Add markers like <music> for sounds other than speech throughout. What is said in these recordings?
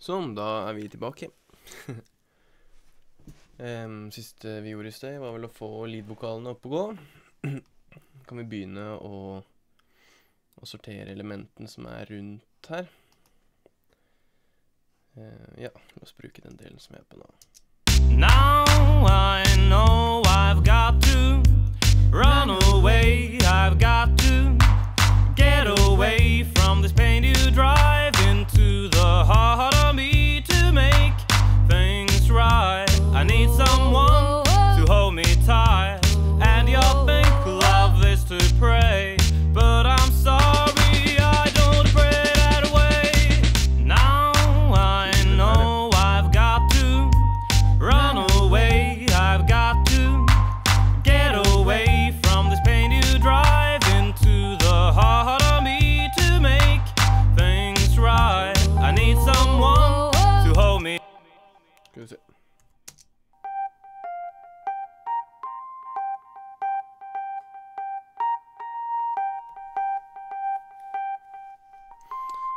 Sånn, da er vi tilbake. <laughs> um, siste vi gjorde i sted, var vel å få lead-vokalene opp og gå. <clears throat> kan vi begynne å, å sortere elementene som er rundt her. Uh, ja, la oss bruke den delen som vi er på nå. Now I know I've got to run away. I've got to get away from this pain you drive into the heart I need someone to hold me tight.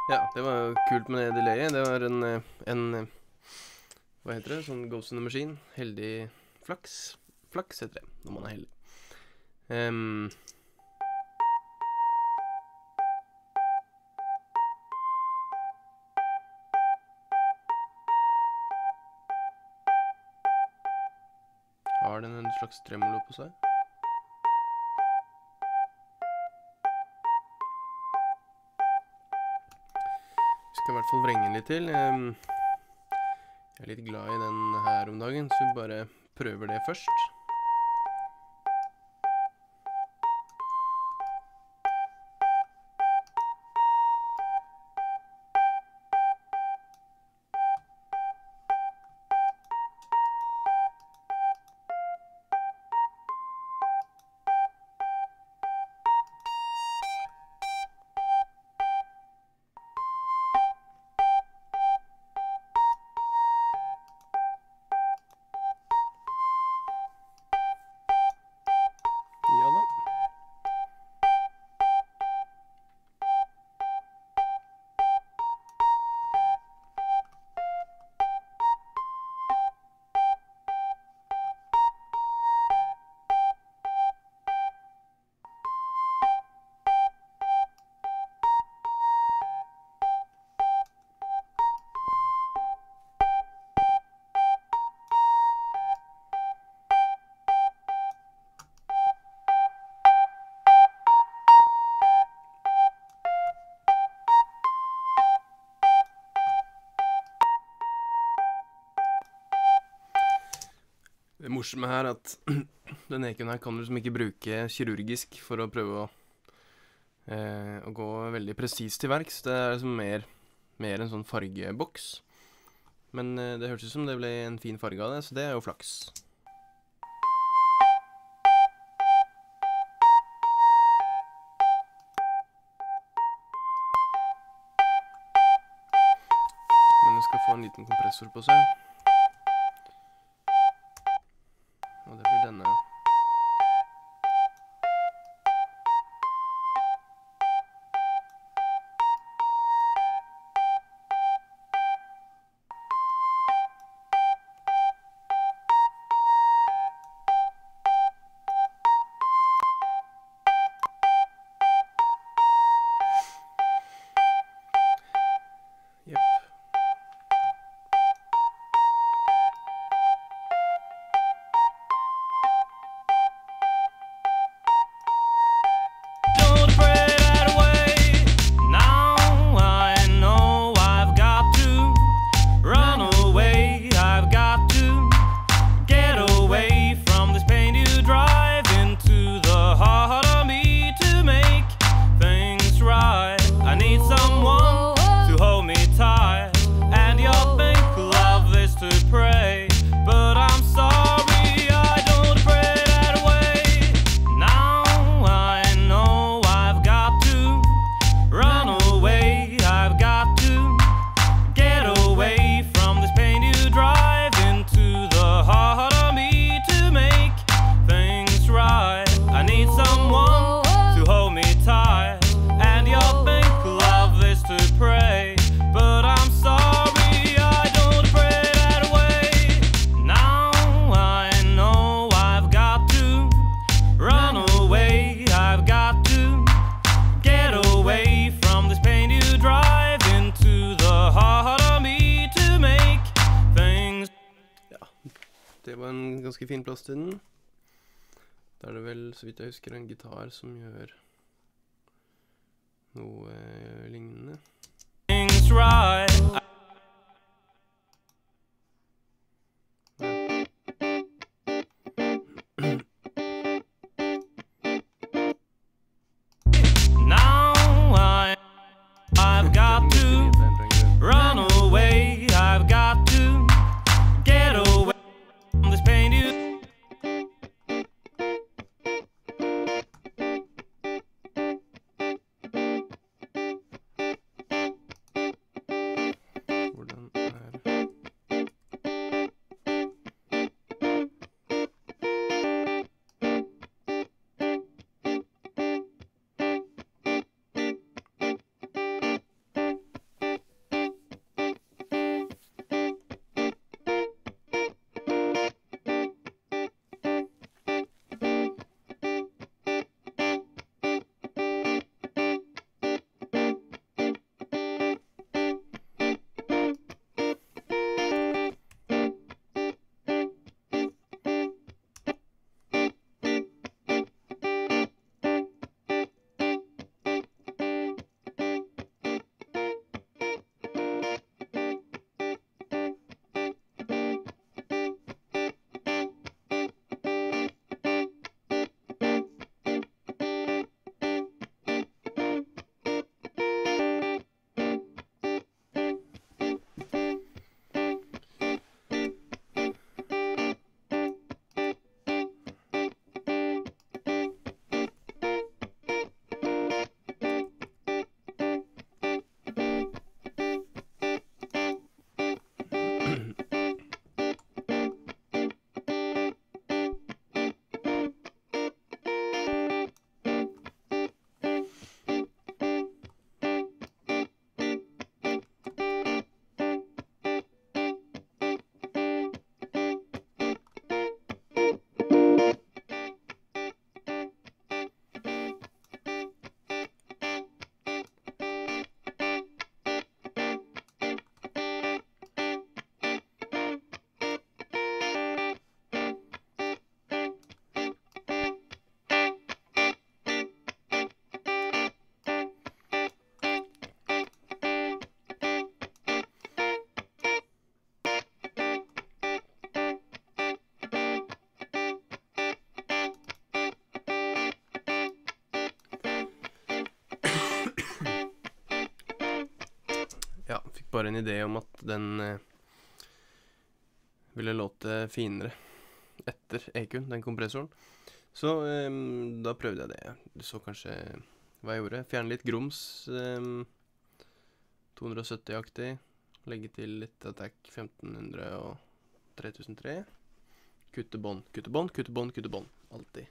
Ja, det var jo kult med det delayet. Det var en, en Hva heter det? Sånn Ghost in the Machine. Heldig flaks. Flaks heter det når man er heldig. Um, har den en slags tremolo på seg? I hvert fall vrenge litt til. Jeg er litt glad i den her om dagen, så vi bare prøver det først. Morsomme her er at <clears throat> denne eken her kan du liksom ikke bruke kirurgisk for å prøve å, eh, å gå veldig presist til verks. Det er liksom mer, mer en sånn fargeboks. Men eh, det hørtes ut som det ble en fin farge av det, så det er jo flaks. Men jeg skal få en liten kompressor på seg. Og det den. Da er det vel, så vidt jeg husker, en gitar som gjør noe eh, lignende. things right. Bare en idé om at den eh, ville låte finere etter EQ-en, den kompressoren. Så eh, da prøvde jeg det. Du så kanskje hva jeg gjorde. Fjerne litt grums. Eh, 270-aktig. Legge til litt attack 1500 og 3003. Kutte bånd, kutte bånd, kutte bånd, kutte bånd. Alltid.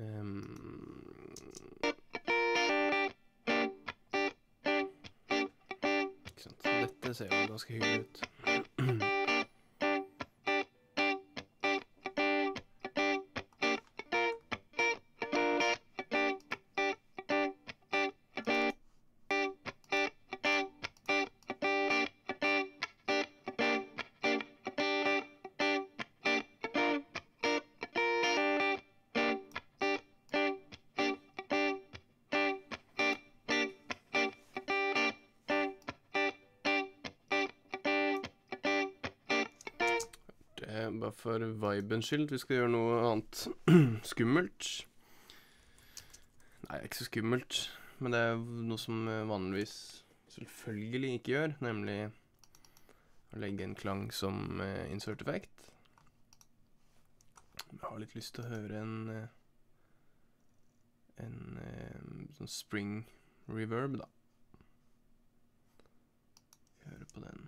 Ehm, dette ser jo ganske hyggelig ut. <clears throat> for vibens skyld. Vi skal gjøre noe annet <clears throat> skummelt. Nei, ikke så skummelt, men det er noe som eh, vanligvis selvfølgelig ikke gjør, nemlig å legge en klang som eh, insert effect. Jeg har litt lyst til å høre en eh, en sånn spring reverb, da. Vi hører på den.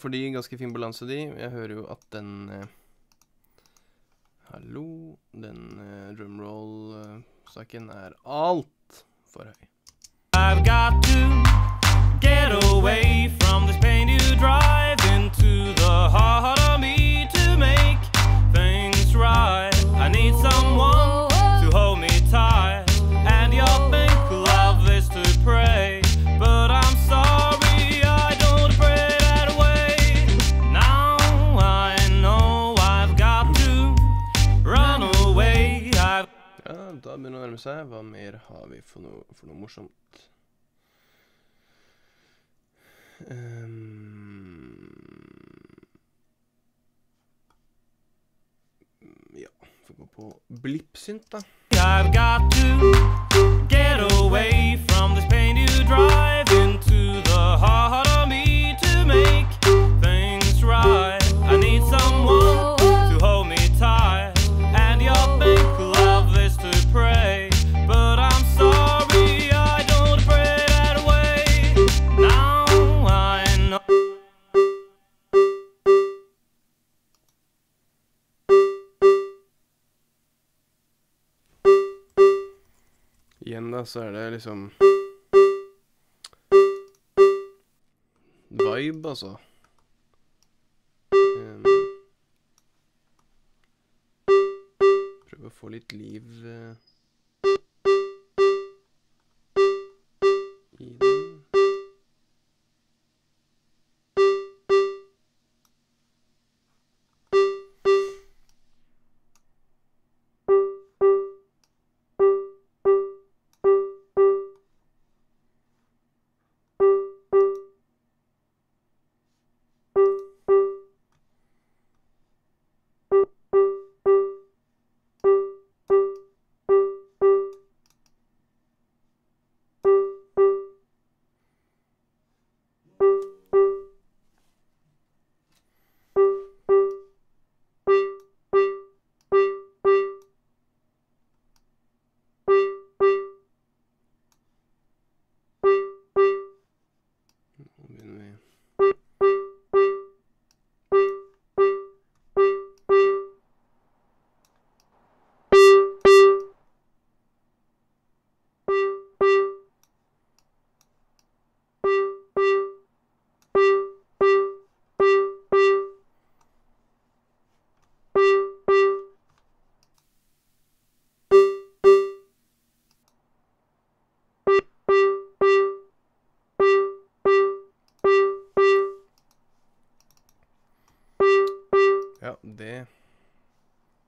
For de, ganske fin balanse, de. Jeg hører jo at den eh, Hallo. Den eh, drumroll-saken er alt for høy. I've got to get away from this pain you drive into the heart of me to make things right. I need someone to hold me tight, begynner å nærme seg. Hva mer har vi for noe, for noe morsomt? Um, ja, får gå på blippsynt, da. I've got to get away from this pain you drive into the heart of me to make Igjen da, så er det liksom Vibe, altså. Ehm, prøve å få litt liv eh,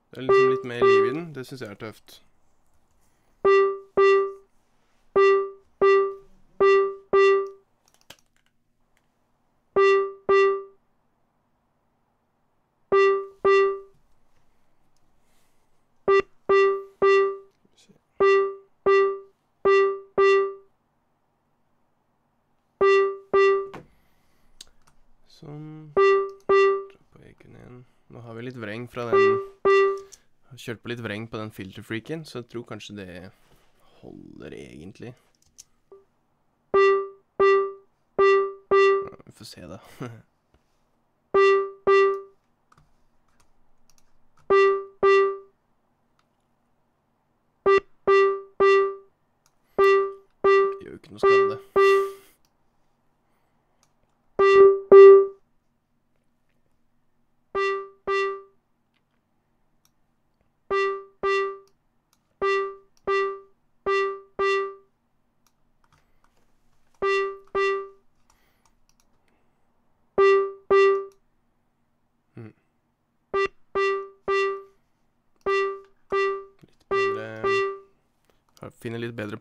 Det er liksom litt mer liv i den. Det syns jeg er tøft. Sånn. Nå har vi litt vreng fra den Kjørt på litt vreng på den filterfreaken, så jeg tror kanskje det holder egentlig. Vi får se, da. <laughs>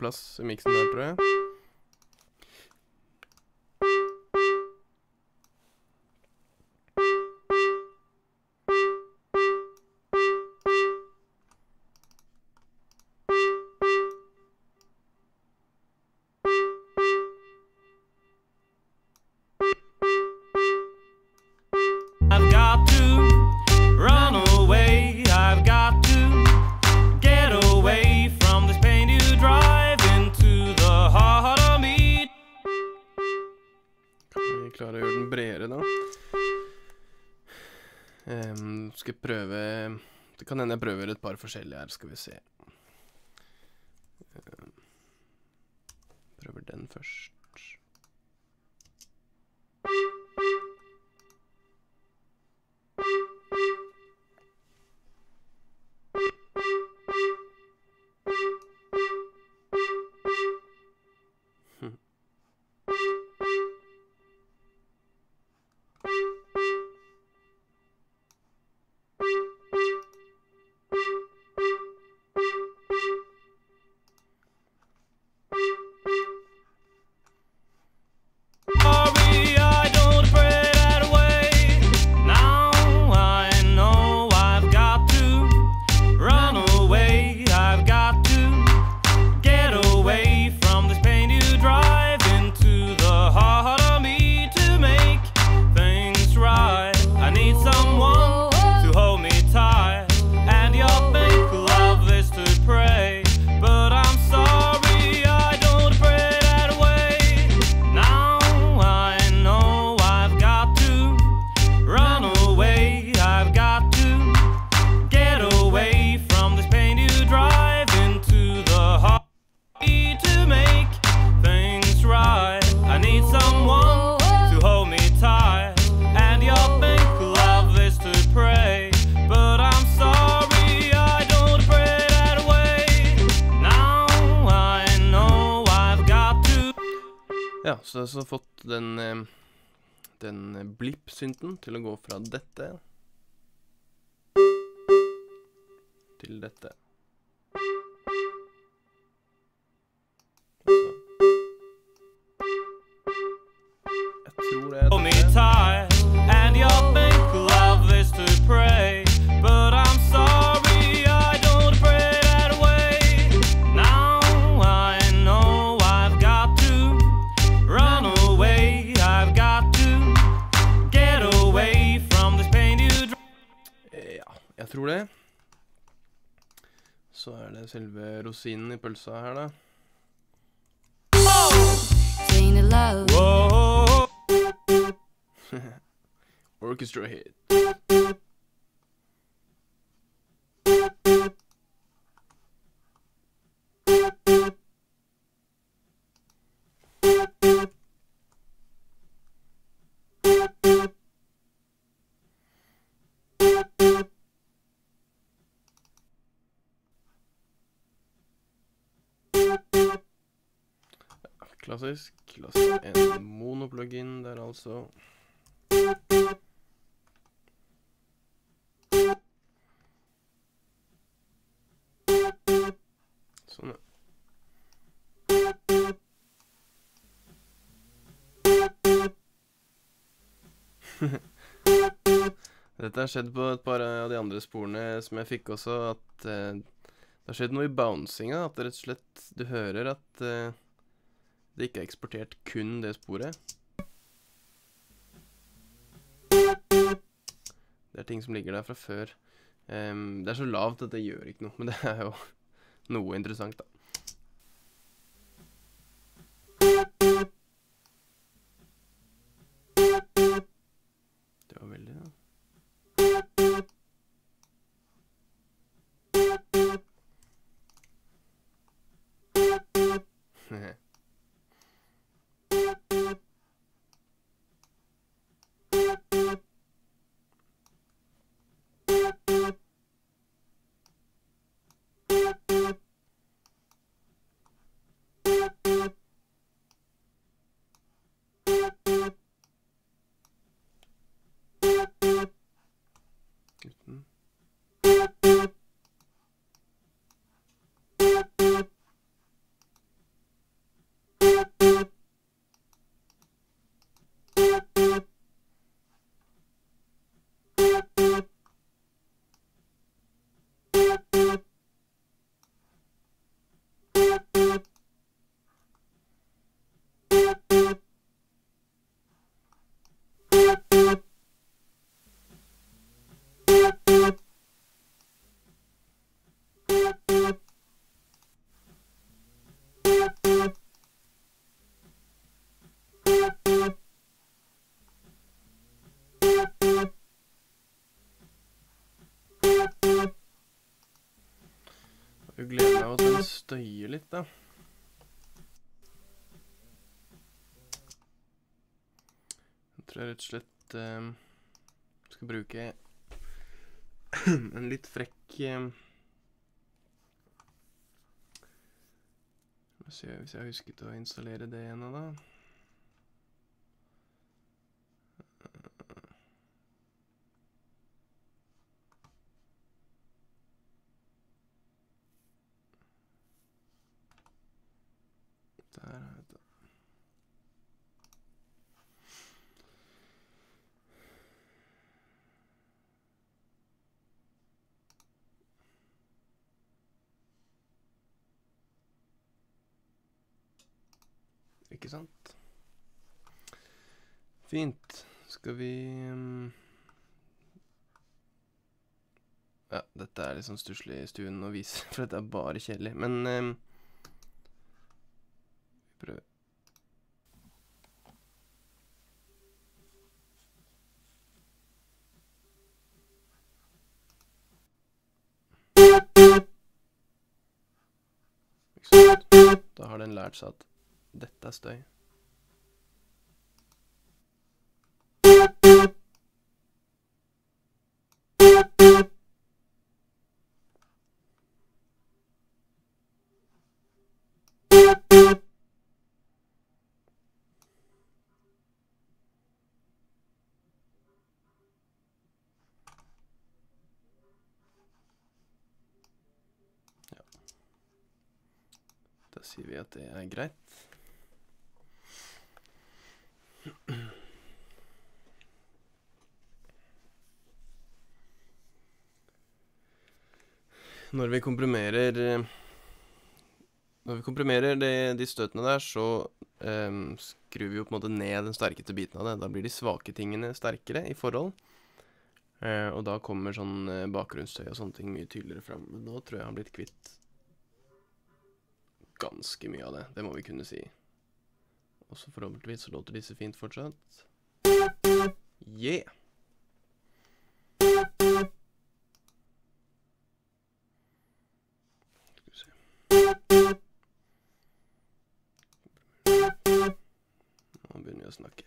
plass i miksen der, tror jeg. Skal prøve Det kan hende jeg prøver et par forskjellige her, skal vi se. Ehm, prøver den først. Blipp-synten til å gå fra dette til dette. Så. Er det selve rosinen i pølsa her, da. Whoa. <laughs> Orchestra hit. Klassisk. Klasse en monoplugin der, altså. Sånn, ja. <laughs> Dette har skjedd på et par av de andre sporene som jeg fikk også, at eh, det har skjedd noe i bouncinga. At det rett og slett Du hører at eh, det ikke er eksportert kun det sporet. Det er ting som ligger der fra før. Um, det er så lavt at det gjør ikke noe, men det er jo noe interessant, da. Støyer litt, da. Jeg tror jeg rett og slett eh, skal bruke <clears throat> en litt frekk se hvis jeg har husket å installere det ennå, da. Der vet du. Ikke sant? Fint. Skal vi um... Ja, dette er litt sånn stusslig i stuen å vise, <laughs> for dette er bare kjedelig. Men um... Sant? Da har den lært seg at dette er støy. Da sier vi at det er greit. Når vi komprimerer eh, Når vi komprimerer de, de støtene der, så um, skrur vi jo på en måte ned den sterkeste biten av det. Da blir de svake tingene sterkere i forhold. Uh, og da kommer sånn bakgrunnstøy og sånne ting mye tydeligere fram. Men nå tror jeg jeg har blitt kvitt ganske mye av det. Det må vi kunne si. Og så forhåpentligvis så låter disse fint fortsatt. Yeah! Nå begynner vi å snakke.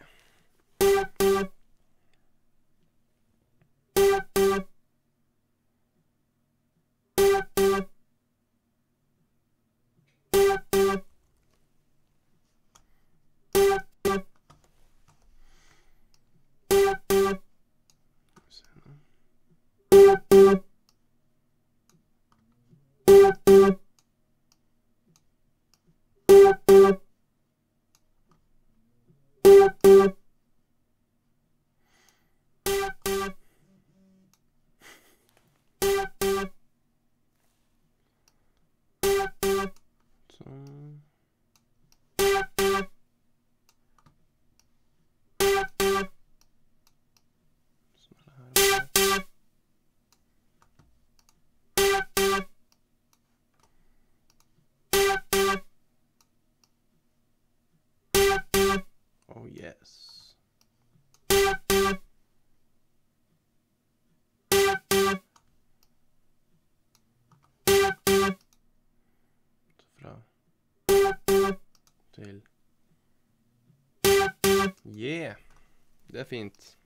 Fint.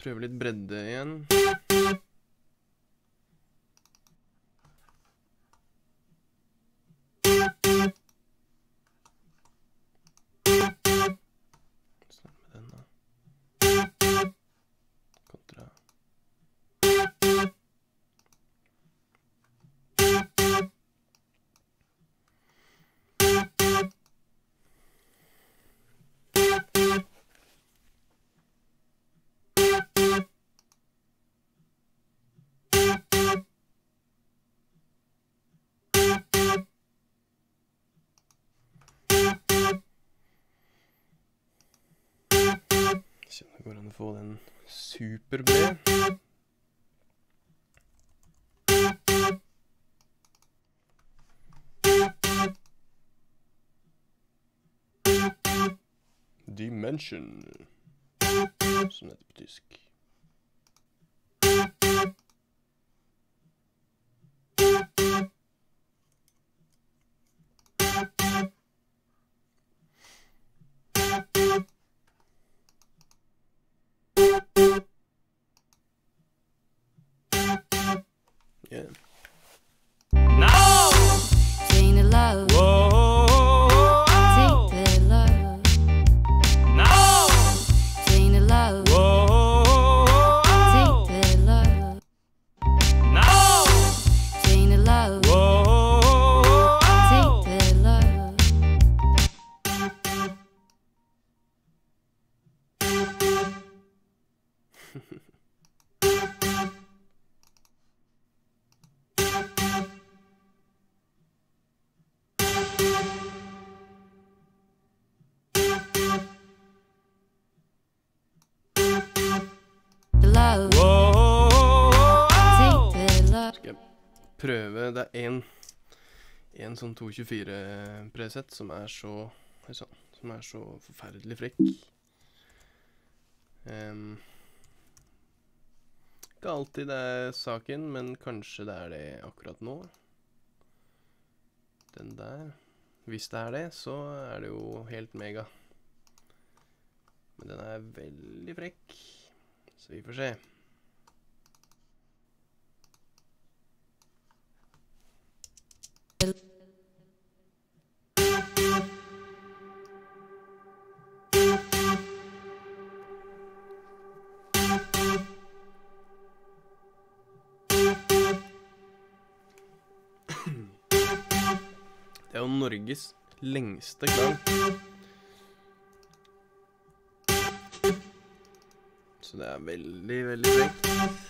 Prøve litt bredde igjen. Sånn med den, da. Se om det går an å få den superbred. Dimension, som heter på tysk. Prøve Det er en, en sånn 224-preset som er så Som er så forferdelig frekk. Um, ikke alltid det er saken, men kanskje det er det akkurat nå. Den der. Hvis det er det, så er det jo helt mega. Men den er veldig frekk, så vi får se. Det er jo Norges lengste klang. Så det er veldig, veldig frekt.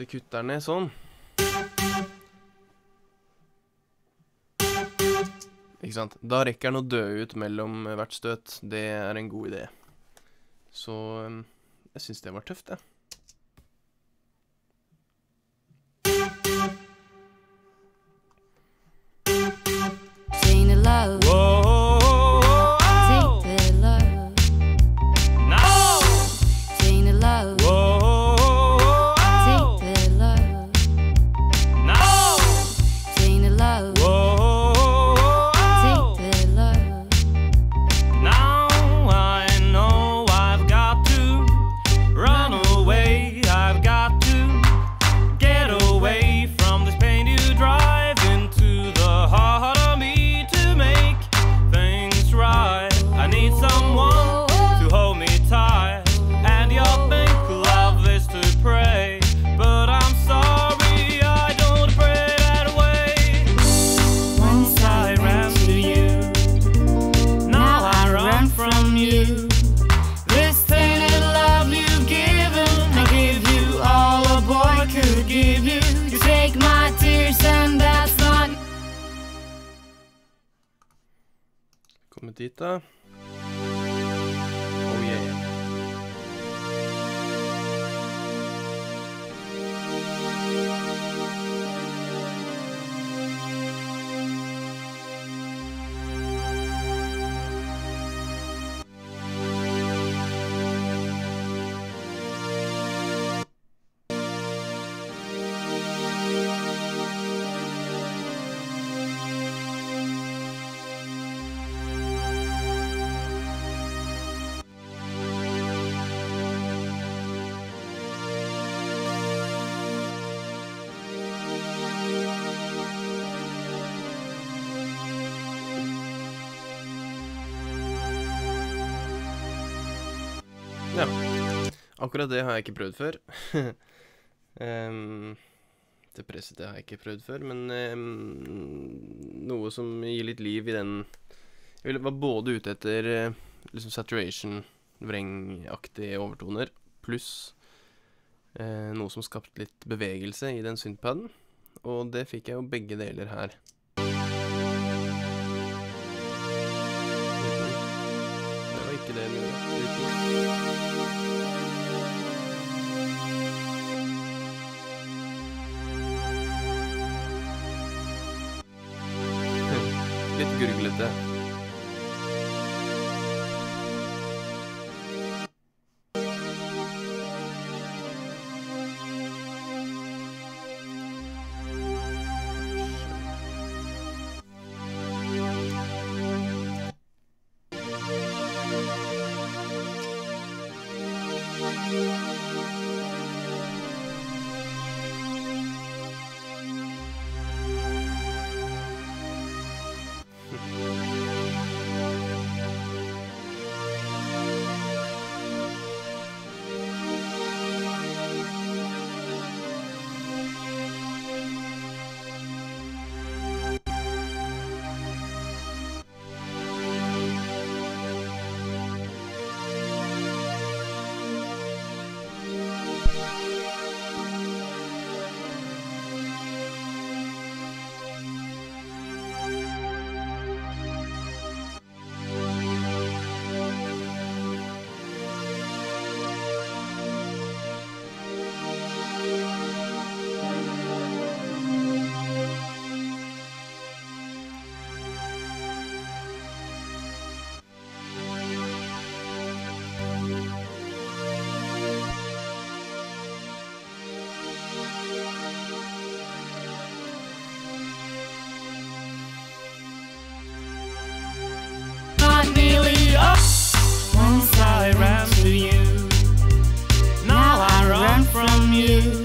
Hvis vi kutter ned sånn Ikke sant? Da rekker den å dø ut mellom hvert støt. Det er en god idé. Så um, jeg syns det var tøft, jeg. Ja. Akkurat det har jeg ikke prøvd før. <laughs> um, det presset det har jeg ikke prøvd før, men um, noe som gir litt liv i den Jeg var både ute etter eh, liksom saturation, vrengaktige overtoner, pluss uh, noe som skapte litt bevegelse i den synthpaden. Og det fikk jeg jo begge deler her. Det var ikke det следует гыргыкта you.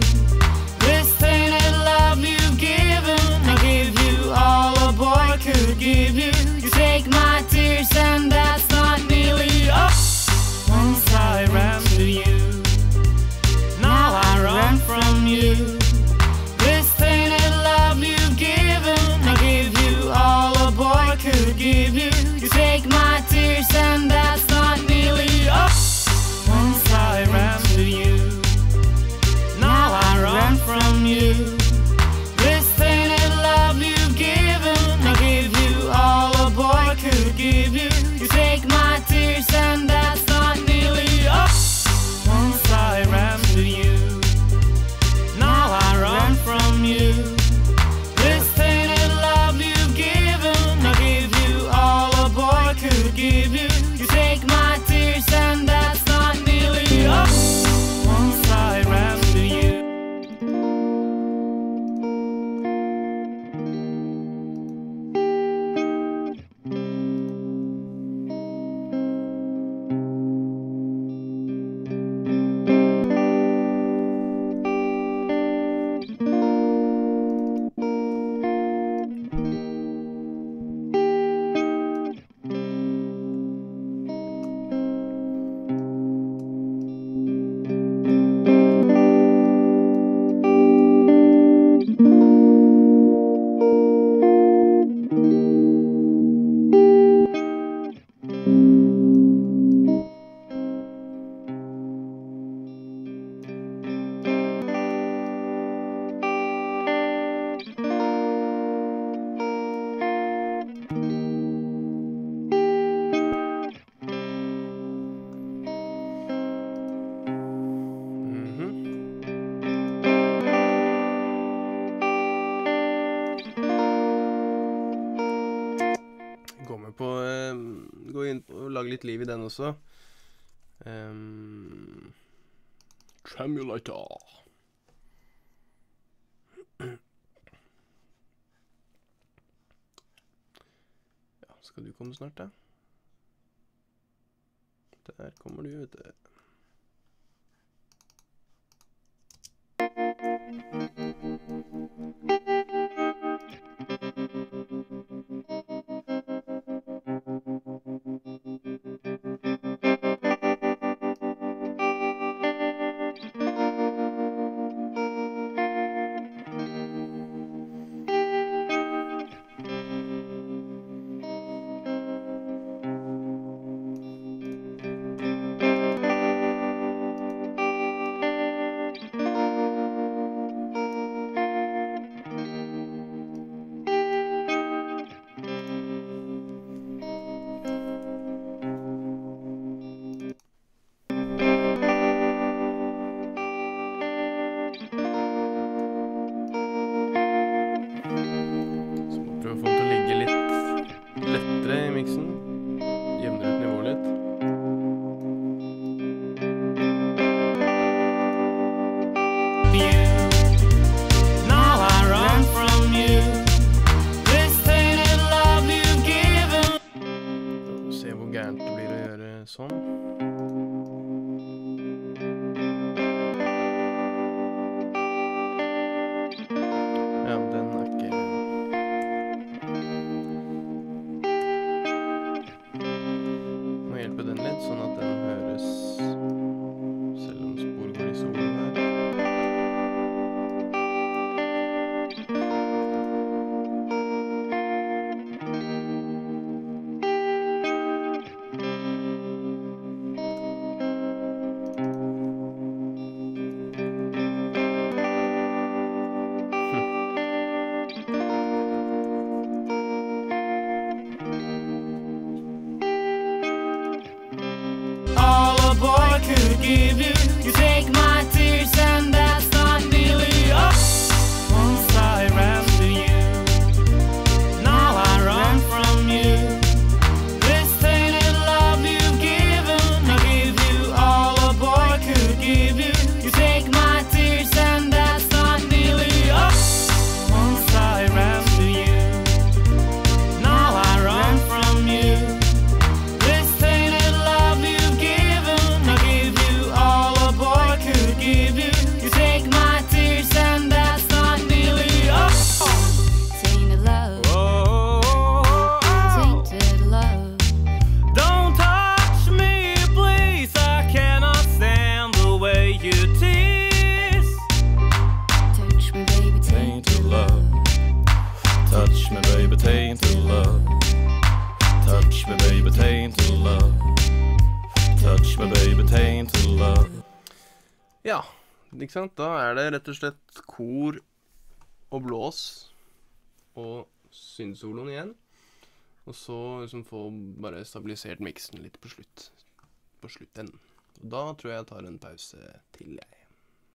gå inn og lage litt liv i den også. Um, Tremulator. Ja, skal du komme snart, da? Der kommer du, vet du. Thank P3 i miksen. Sant? Da er det rett og slett kor og blås og syndsoloen igjen. Og så liksom få bare stabilisert miksen litt på slutt. På slutten. Og da tror jeg jeg tar en pause til, jeg.